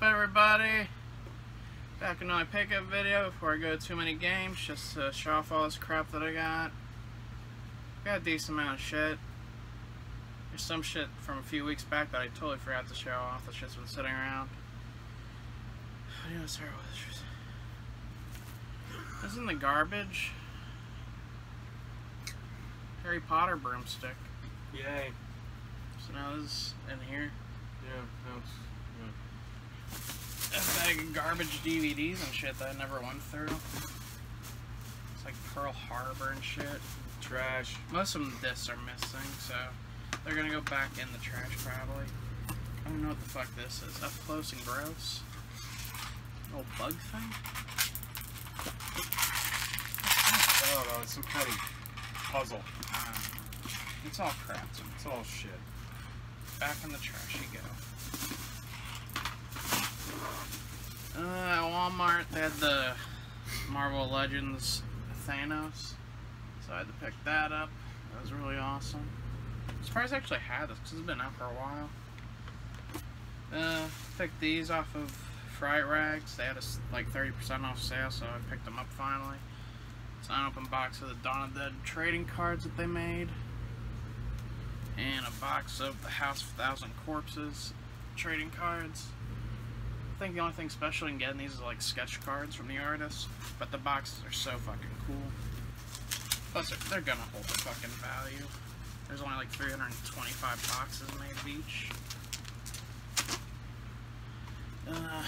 up, everybody? Back into my pickup video before I go to too many games, just to show off all this crap that I got. Got a decent amount of shit. There's some shit from a few weeks back that I totally forgot to show off. That shit's been sitting around. What do you start with? This is in the garbage. Harry Potter broomstick. Yay. So now this is in here. Yeah, no, it's, a bag of garbage DVDs and shit that I never went through. It's like Pearl Harbor and shit. trash. Most of the discs are missing, so they're gonna go back in the trash probably. I don't know what the fuck this is. Up close and gross. Little bug thing? I don't know, it's some kind of puzzle. Um, it's all crap. It's all shit. Back in the trash you go. Uh, at Walmart, they had the Marvel Legends Thanos. So I had to pick that up. That was really awesome. I'm surprised I actually had this because it's been out for a while. Uh, picked these off of Fright Rags. They had a, like 30% off sale, so I picked them up finally. It's an open box of the Dawn of Dead trading cards that they made. And a box of the House of Thousand Corpses trading cards. I think the only thing special you can get in these is like sketch cards from the artist, but the boxes are so fucking cool. Plus, they're, gonna hold the fucking value. There's only like 325 boxes made of each. Uh,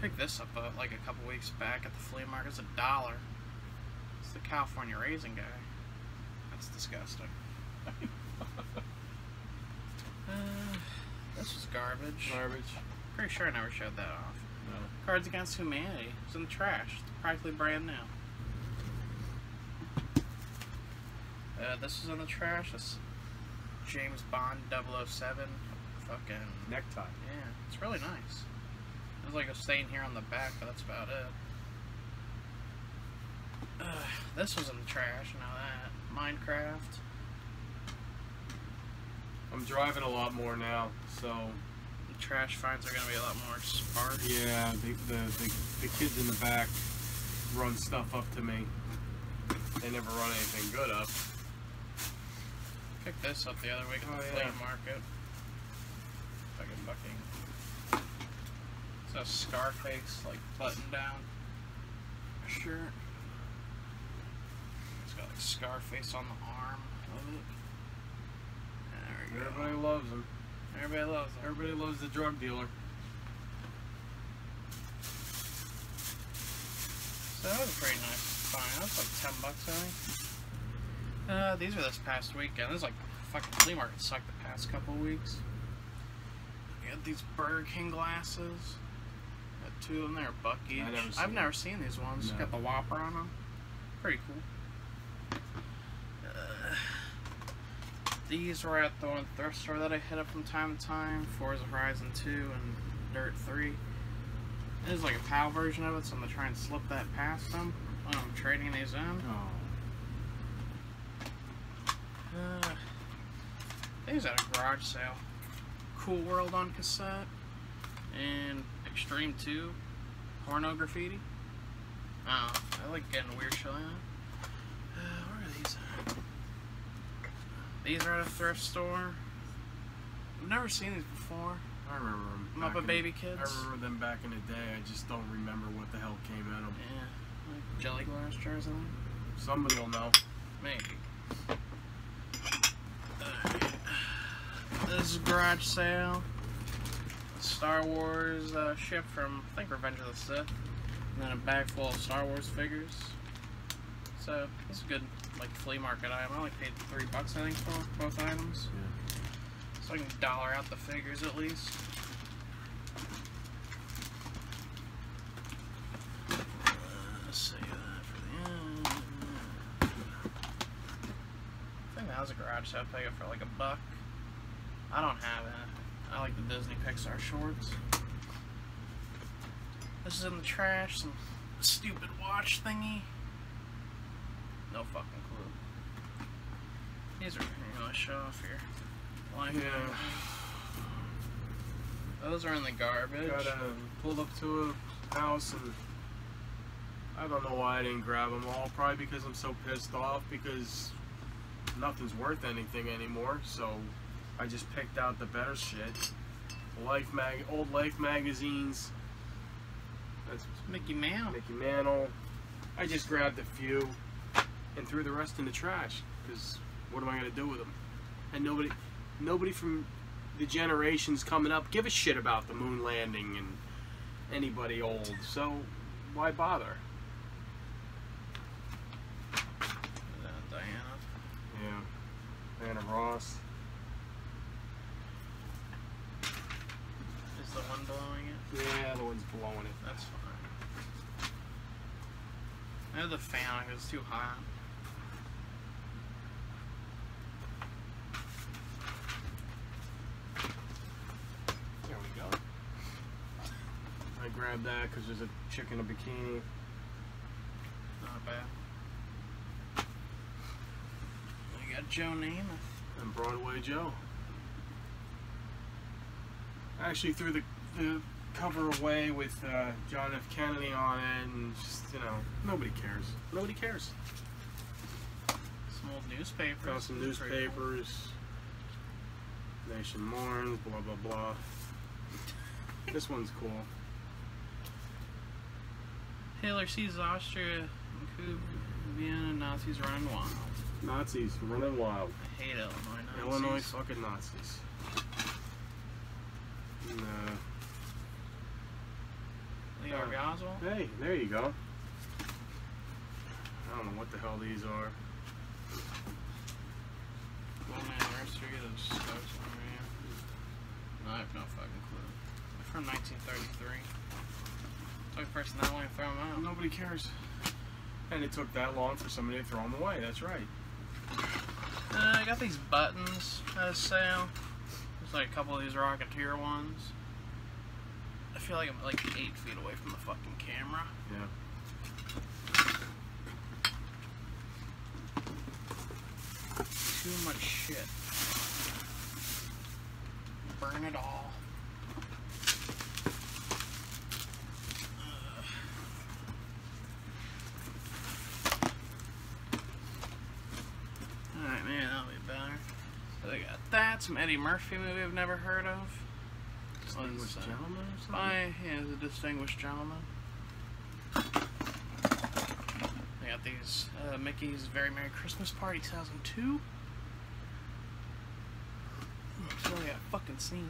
picked this up uh, like a couple weeks back at the flea market. It's a dollar. It's the California Raisin guy. That's disgusting. uh, this is garbage. Garbage. Pretty sure I never showed that off. No. Cards Against Humanity. It's in the trash. It's practically brand new. Uh, this is in the trash. This James Bond 007. Fucking. Necktie. Yeah, it's really nice. There's like a stain here on the back, but that's about it. Uh, this was in the trash. Now that. Minecraft. I'm driving a lot more now, so The trash finds are going to be a lot more sparse. yeah, the, the the the kids in the back run stuff up to me. They never run anything good up. Picked this up the other week at Oh, the yeah. flea market. Fucking bucking. It's a Scarface, like, button down shirt. It's got like Scarface on the arm of it. There we go. Everybody loves them. Everybody loves it. Everybody loves the drug dealer. So that was a pretty nice find. That was like 10 bucks, I think. Uh, these were this past weekend. This is like fucking flea market sucked the past couple weeks. You got these Burger King glasses. Got two of them there, buck each. Never I've never seen these ones. No. Got the Whopper on them. Pretty cool. Uh, these were at the one thrift store that I hit up from time to time. Forza Horizon 2 and Dirt 3. This is like a PAL version of it, so I'm gonna try and slip that past them when I'm trading these in. Oh. Uh, these at a garage sale. Cool World on cassette and Extreme 2 Pornograffitti. Oh, I like getting weird shit like that. Uh, where are these at? These are at a thrift store. I've never seen these before. I remember them. I'm up back at in- Baby Kids. I remember them back in the day. I just don't remember what the hell came in them. Yeah, like jelly glass jars, I think. Somebody will know. Maybe. This is garage sale. Star Wars uh, ship from I think Revenge of the Sith, and then a bag full of Star Wars figures. So this is a good like flea market item. I only paid three bucks I think for both items, so I can dollar out the figures at least. Uh, let's see that for the end. I think that was a garage sale. I it for like a buck. I don't have it. I like the Disney Pixar shorts. This is in the trash. Some stupid watch thingy. No fucking clue. These are know show off here. Like, Yeah. Those are in the garbage. Got um, pulled up to a house and I don't know why I didn't grab them all. Probably because I'm so pissed off because nothing's worth anything anymore. So I just picked out the better shit. Life mag, old Life magazines. That's Mickey Mouse. Mickey Mantle. I just grabbed a few and threw the rest in the trash because what am I gonna do with them? And nobody, nobody from the generations coming up give a shit about the moon landing and anybody old. So why bother? Uh, Diana. Yeah. Anna Ross. Is the one blowing it? Yeah, the one's blowing it. That's fine. I have the fan it's too hot. There we go. I grabbed that because there's a chick in a bikini. Not bad. We got Joe Namath. and Broadway Joe. I actually threw the, the cover away with uh, John F. Kennedy on it, and just, you know, nobody cares. Nobody cares. Some old newspapers. Found some Pretty cool. newspapers. Nation mourns, blah, blah, blah. this one's cool. Hitler sees Austria and Vienna, Nazis running wild. Nazis running wild. I hate Illinois Nazis. Illinois fucking Nazis. Uh, Leo Uh, Goswell. Hey, there you go. I don't know what the hell these are. One anniversary of Stokes Army. No, I have no fucking clue. They're from 1933. Took person that long to throw them out. Nobody cares. And it took that long for somebody to throw them away. That's right. Uh, I got these buttons at a sale. There's like a couple of these Rocketeer ones. I feel like I'm like eight feet away from the fucking camera. Yeah. Too much shit. Burn it all. Ugh. Alright, man, that'll be better. So they got that, some Eddie Murphy movie I've never heard of. Distinguished uh, gentleman or something? By, yeah, distinguished gentleman. I got these uh, Mickey's Very Merry Christmas Party 2002. So they got fucking sneeze.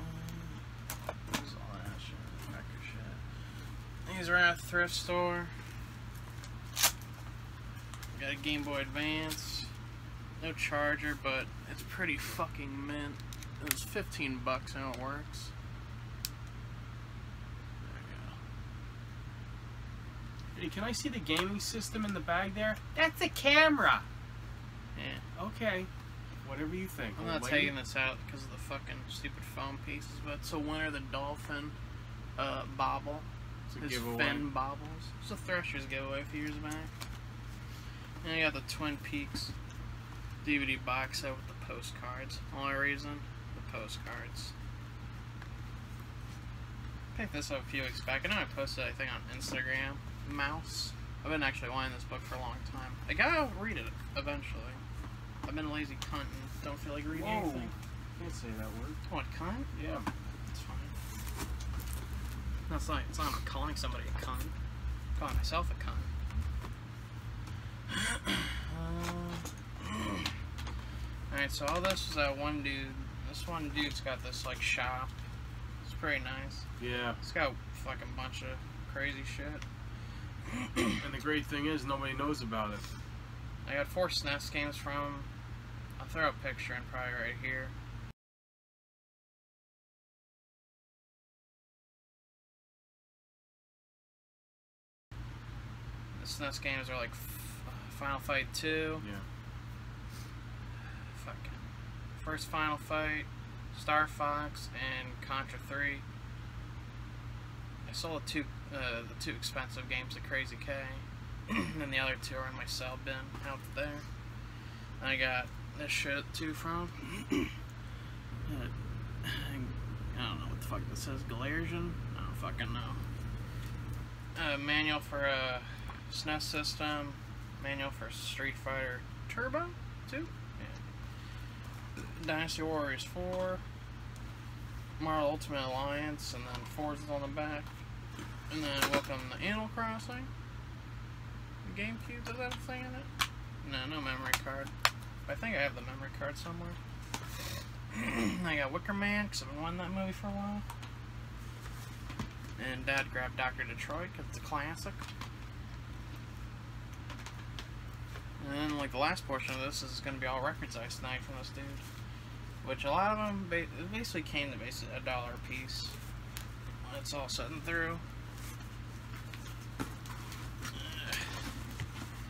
Uh, where's all that shit? Cracker shit. These are at a thrift store. Got a Game Boy Advance. No charger, but it's pretty fucking mint. It was 15 bucks and it works. There we Hey, can I see the gaming system in the bag there? That's a camera. Yeah. Okay. Whatever you think. I'm not taking this out because of the fucking stupid foam pieces, but it's a Winter the dolphin uh, bobble. It's a His giveaway. fin bobbles. It's a Threshers giveaway a few years back. And I got the Twin Peaks DVD box set with the postcards. Only reason, the postcards. Picked this up a few weeks back. I know I posted, I think, on Instagram. Maus. I've been actually wanting this book for a long time. I gotta read it eventually. I've been a lazy cunt and don't feel like reading Whoa. anything. Can't say that word. What, cunt? Yeah. It's fine. That's not, it's not I'm calling somebody a cunt. I'm calling myself a cunt. Uh, Alright, so all this is that one dude. This one dude's got this like shop. It's pretty nice. Yeah. It's got a fucking bunch of crazy shit. And the great thing is nobody knows about it. I got four SNES games from. I'll throw a picture in probably right here. The SNES games are like F- Final Fight 2, Yeah. First Final Fight, Star Fox, and Contra 3. I sold the two, uh, the two expensive games to Crazy K, and then the other two are in my sell bin out there. I got this shit too from. Uh, I don't know what the fuck this is. Galarian? I don't fucking know. Uh, manual for a SNES system. Manual for Street Fighter Turbo 2? Dynasty Warriors 4. Marvel Ultimate Alliance, and then Forza's on the back. And then welcome to Animal Crossing. The GameCube, does that have a thing in it? No, no memory card. I think I have the memory card somewhere. I got Wicker Man, because I've been wanting that movie for a while. And Dad grabbed Dr. Detroit, because it's a classic. And then, like, the last portion of this is going to be all records I snagged from this dude. Which a lot of them ba basically came to basically a dollar a piece. When it's all setting through.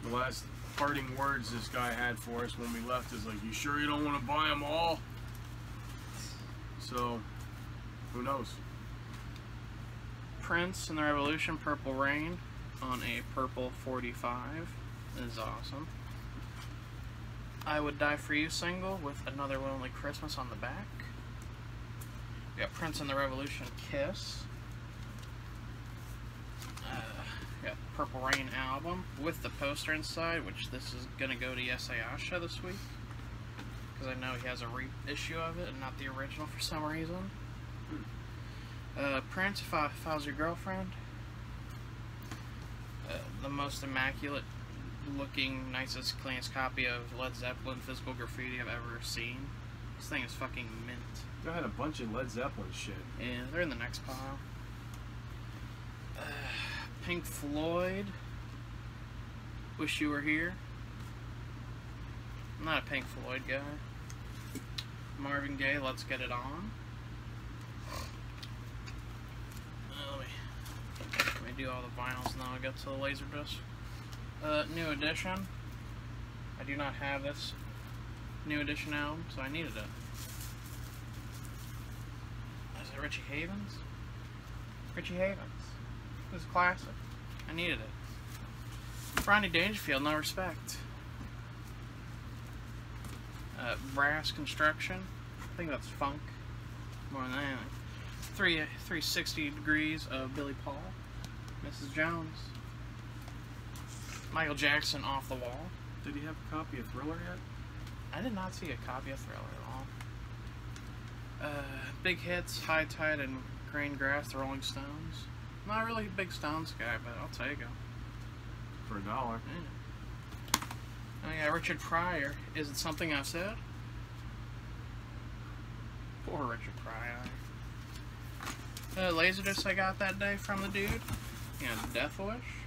The last parting words this guy had for us when we left is like, "You sure you don't want to buy them all?" So, who knows? Prince and the Revolution Purple Rain on a purple 45 is awesome. I Would Die For You single with Another Lonely Christmas on the back. We got Prince and the Revolution Kiss. Uh, we got Purple Rain album with the poster inside, which this is going to go to Yesayasha this week. Because I know he has a reissue of it and not the original for some reason. Uh, Prince, if I, if I was your girlfriend. Uh, the most immaculate looking, nicest, cleanest copy of Led Zeppelin physical graffiti I've ever seen. This thing is fucking mint. I had a bunch of Led Zeppelin shit. Yeah, they're in the next pile. Uh, Pink Floyd. Wish You Were Here. I'm not a Pink Floyd guy. Marvin Gaye, Let's Get It On. Let, me, let me do all the vinyls now. I get to the Laserdisc. Uh, new edition. I do not have this new edition album, so I needed it. Is it Richie Havens? Richie Havens. This is classic. I needed it. Rodney Dangerfield, no respect. Uh, brass construction. I think that's funk. More than anything. Three, 360 degrees of Billy Paul. Mrs. Jones. Michael Jackson off the wall. Did he have a copy of Thriller yet? I did not see a copy of Thriller at all. Uh, big hits, High Tide and Green Grass, The Rolling Stones. Not really a big Stones guy, but I'll take him. For a dollar. Yeah. Oh yeah, Richard Pryor. Is it something I said? Poor Richard Pryor. The Uh, Laserdisc I got that day from the dude. Yeah, Death Wish.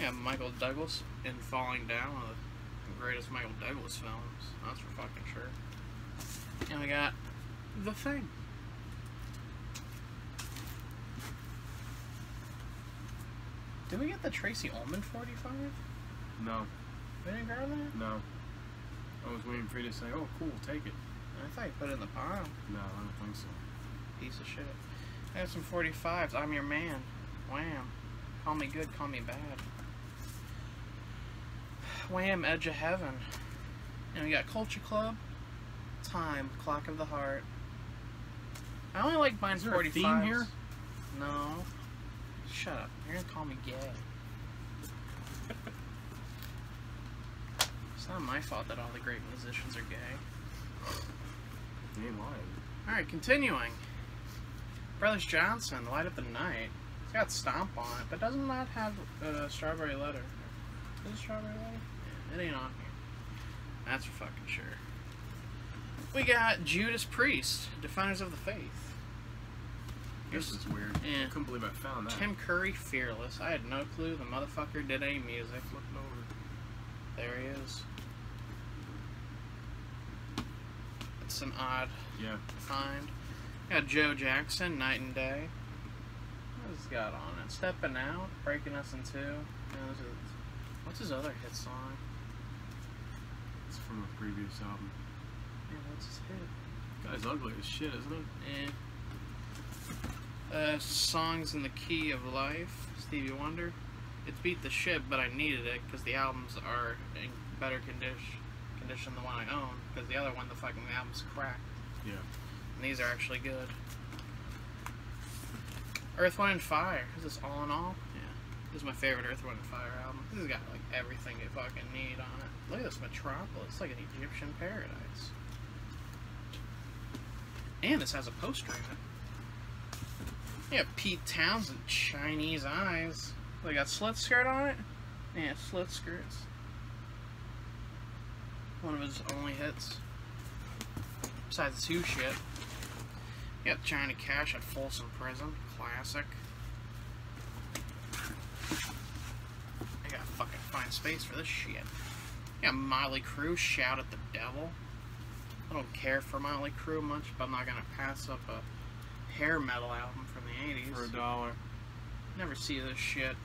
Yeah, Michael Douglas in Falling Down, one of the greatest Michael Douglas films. That's for fucking sure. And we got The Thing. Did we get the Tracey Ullman 45? No, We didn't grab that? no. I was waiting for you to say, "Oh, cool, take it." I thought you put it in the pile. No, I don't think so. Piece of shit. I have some 45s. I'm your man. Wham. Call me good, call me bad. Wham, Edge of Heaven. And we got Culture Club. Time, Clock of the Heart. I only like buying Is there a 45s. theme here? No. Shut up. You're gonna call me gay. it's not my fault that all the great musicians are gay. You ain't lying. Alright, continuing. Brothers Johnson, Light of the Night. It's got Stomp on it, but doesn't that have a Strawberry Letter? Is it Strawberry Letter? It ain't on here. That's for fucking sure. We got Judas Priest, Defenders of the Faith. This is weird. Yeah. I couldn't believe I found that. Tim Curry, Fearless. I had no clue the motherfucker did any music. Flipping over. There he is. It's an odd Yeah. find. Got Joe Jackson, Night and Day. What's this got on it? Stepping Out, Breaking Us in Two. What's his other hit song? It's from a previous album. Yeah, what's his head. Guy's ugly as shit, isn't he? Eh. Uh, songs in the key of life, Stevie Wonder. It's beat the shit, but I needed it because the albums are in better condition condition than the one I own because the other one, the fucking album's cracked. Yeah. And these are actually good. Earth, Wind, and Fire. Is this all in all? Yeah. This is my favorite Earth, Wind, Fire album. This has got like everything you fucking need on it. Look at this Metropolis. It's like an Egyptian paradise. And this has a poster in it. Yeah, Pete Townshend, Chinese eyes. They got slit skirt on it? Yeah, slit skirts. One of his only hits. Besides two shit. You got Johnny Cash at Folsom Prison. Classic. I gotta fucking find space for this shit. Yeah, Motley Crue, Shout at the Devil. I don't care for Motley Crue much, but I'm not gonna pass up a hair metal album from the 80s. For a dollar. Never see this shit.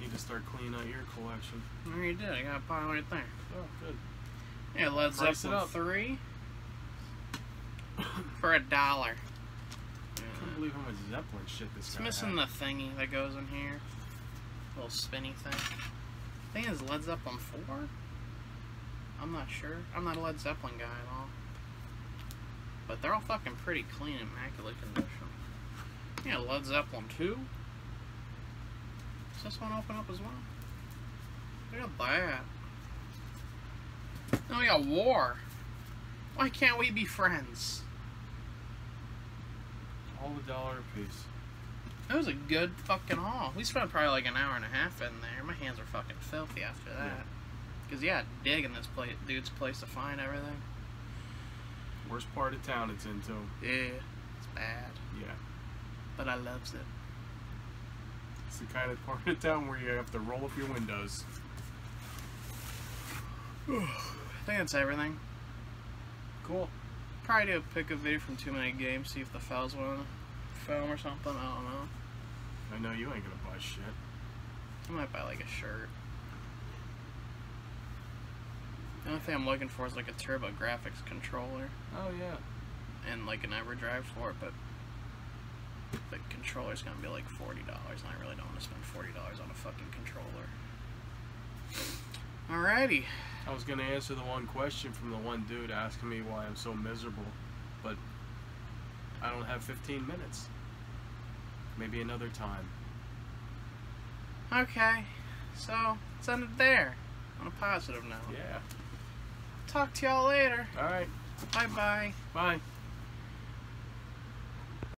Need to start cleaning out your collection. There you did. I got a pile right there. Oh, good. Yeah, Led Zeppelin 3 for a dollar. I can't Yeah. believe how much Zeppelin shit this It's guy missing had. the thingy that goes in here. Little spinny thing. thing is Led Zeppelin 4? I'm not sure. I'm not a Led Zeppelin guy at all. But they're all fucking pretty clean, immaculate condition. Yeah, Led Zeppelin 2. Does this one open up as well? Look at that. Now we got War. Why can't we be friends? All a dollar a piece. That was a good fucking haul. We spent probably like an hour and a half in there. My hands are fucking filthy after that. Cause yeah, digging this place, dude's place to find everything. Worst part of town it's into. Yeah, it's bad, Yeah. but I loves it. It's the kind of part of town where you have to roll up your windows. I think that's everything. Cool. Probably do a pick a video from Too Many Games, see if the fellas want film or something. I don't know. I know you ain't gonna buy shit. I might buy like a shirt. The only thing I'm looking for is like a TurboGrafx controller. Oh yeah. and like an EverDrive for it, but the controller's gonna be like forty dollars, and I really don't want to spend forty dollars on a fucking controller. Alrighty, I was gonna answer the one question from the one dude asking me why I'm so miserable, but I don't have 15 minutes. Maybe another time. okay, so let's end it there on a positive note. Yeah. Talk to y'all later. All right. Bye bye. Bye.